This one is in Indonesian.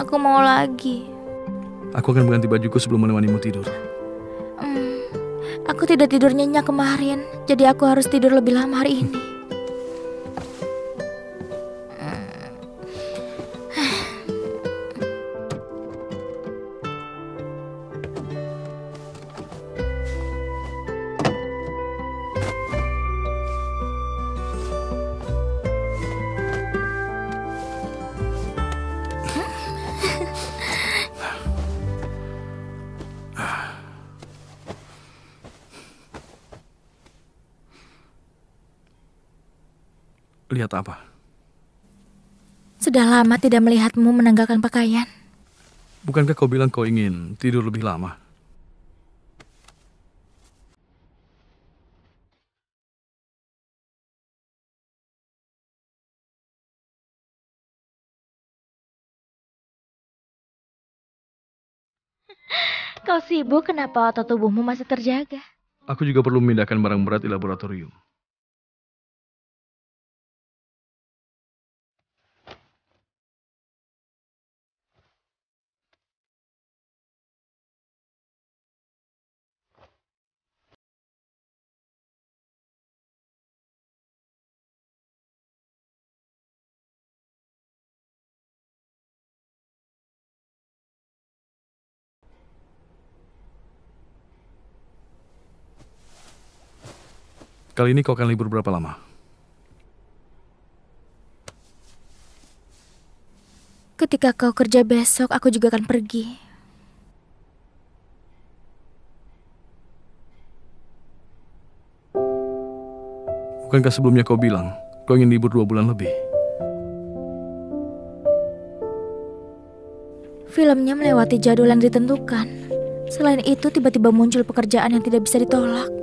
Aku mau lagi. Aku akan mengganti bajuku sebelum menemanimu tidur. Hmm, aku tidak tidur nyenyak kemarin, jadi aku harus tidur lebih lama hari ini. Lihat apa? Sudah lama tidak melihatmu menanggalkan pakaian. Bukankah kau bilang kau ingin tidur lebih lama? Kau sibuk kenapa otot tubuhmu masih terjaga? Aku juga perlu memindahkan barang berat di laboratorium. Kali ini kau akan libur berapa lama? Ketika kau kerja besok, aku juga akan pergi. Bukankah sebelumnya kau bilang kau ingin libur dua bulan lebih? Filmnya melewati jadwal yang ditentukan. Selain itu, tiba-tiba muncul pekerjaan yang tidak bisa ditolak.